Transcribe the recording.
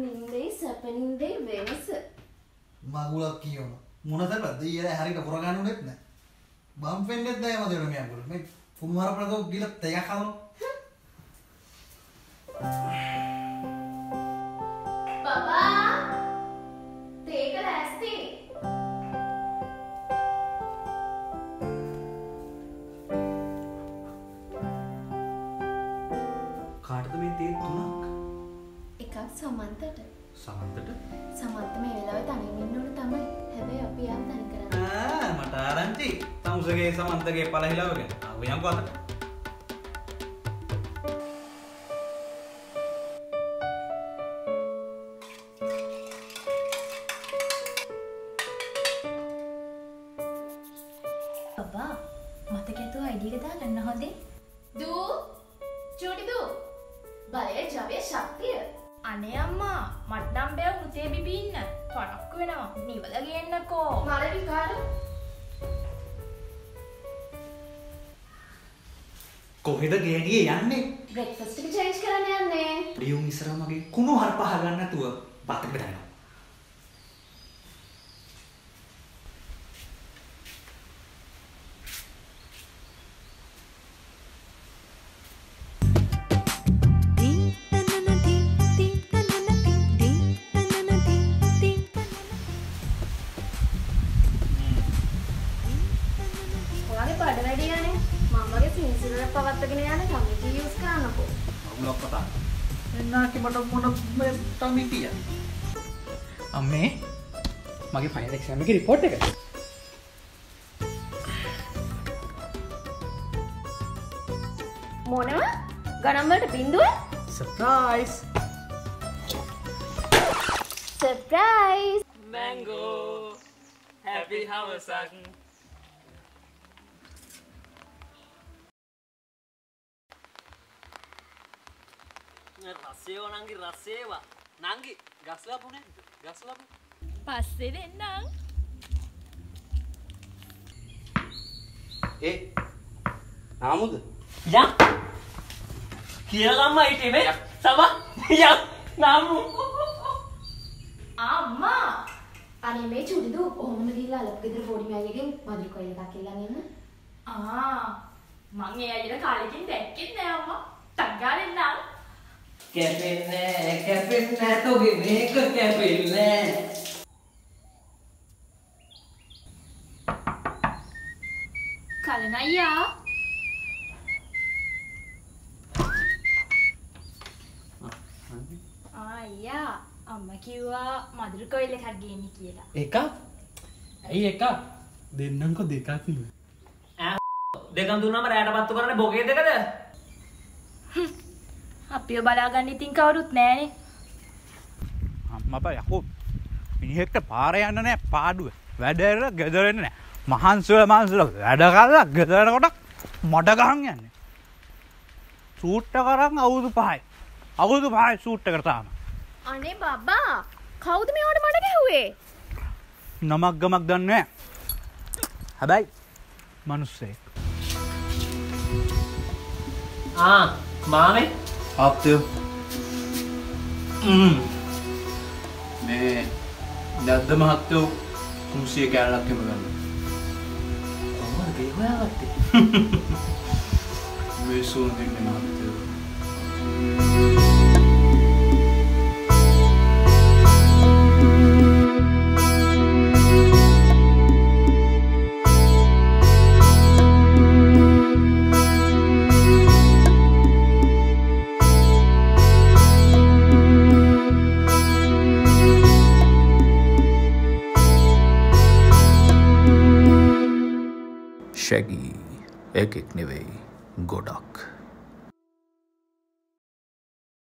නින්දේ සැපනින්දේ වෙනස. මගුලක් කියවන. මොනතට දීර හරිට පුරගන්නුනෙත් නෑ. බම් පෙන්න්නෙත් නෑ මදට මෙයගුල මේ පුම්හර ප්‍රදෝ ගිල තෙයක් කවරු බබා සමන්තට. සමන්තට? සමන්ත මේ වෙලාව තනින් ඉන්න ඕන තමයි. හැබැයි අපි යාම් තනි කරන්න. ආ, මට ආරංචි. තමුසගේ සමන්තගේ පලහිලාවගෙන අවයම් පත බබා මතක ඇතුව අයිඩියක දාගන්න හොදේ දූ චූටි දූ. බලය ජවය ශක්තිය අනේ අම්මා මට්නම් බැව් මුතේ බිබින්න පනක්ක වෙනවා. නිවල ගන්නකෝ. මල විකාර? කොහෙද ගේනිය යන්නේ? බ්‍රෙක්ෆස්ට් එක චේන්ජ් කරන්න යන්නේ. ලියුම් ඉස්සර මගේ කුණු හර පහගන්නතුව පත්තක බෙදනවා ඔයාගේ බඩ වැඩි යන්නේ. මම වගේ පින්සිලක් පවත්වාගෙන යන කමිටි යූස් කරන්නකෝ. අවුලක් පතා එන්නාකි මට මොන තමිතිය අම්මේ මගේ ෆයිල් එක්සෑම් එකේ රිපෝට් එක. මොනව? ගණන්වලට බින්දුව? සර්ප්‍රයිස් සර්ප්‍රයිස් මැංගෝ හැපි හවසක් රස්සේව නංගි රස්සේවා නංගි ගස්ලාපුනේ ගස්ලපු පස්සේ දෙන්නම් ඒ නාමුද? යක් කියලම්ම හිටේ සම යක් නම්මු අම්මා! අනේ මේ චුඩිදු ඔහොම ගිහලා අලප් ගෙදර පොඩි මෑයගෙන් මදුරු කොයිල එකක් ඉල්ලන් එන්න? ආ මං ඒ අයට කාලෙකින් දැක්කෙත් නෑ අම්මා. ටග්ගාලෙන්නම් කැපෙන්නේ කැපෙන්නේ තොගේ මේක කැපෙන්නේ කලන අයියා අයියා අම්ම කිව්වා මදුරු කොයිල එකක් ගේන්න කියලා. එක ඇයි එක දෙන්නංකො දෙකක් දෙකම් දුන්නම රෑට පත්තු කරන බොගේ දෙකද අපිෝ බලාගන්න ඉතින් කවුරුත් නෑනේ. අම්මප යකු. මිනිහෙක්ට පාර යන්න නෑ පාඩුව. වැඩර ගෙදරෙන්න නෑ. මහන්සුව මහන්සුල වැඩ කරලා ගෙදරකොට මඩ ගහන් යන්න. සූට්ට කරන්න අවුදු පහයි. අවුදු පහයි සූට්ට කරතාම අනේ බබා කවුද මේවට මට ගැහුවේ? නමක් ගමක් දන්න හැබැයි මනුස්සේ ආ මාමේ ආප්තයෝ මේ දද්ද මහත්තයෝ තුන්සිය කෑල්ලක් එම ගන්න. කොහොමද ගේ හොයාගත්තේ. මේ සූන් දෙන්න මහත්තයෝ शेगी एक एक निवे गोडक।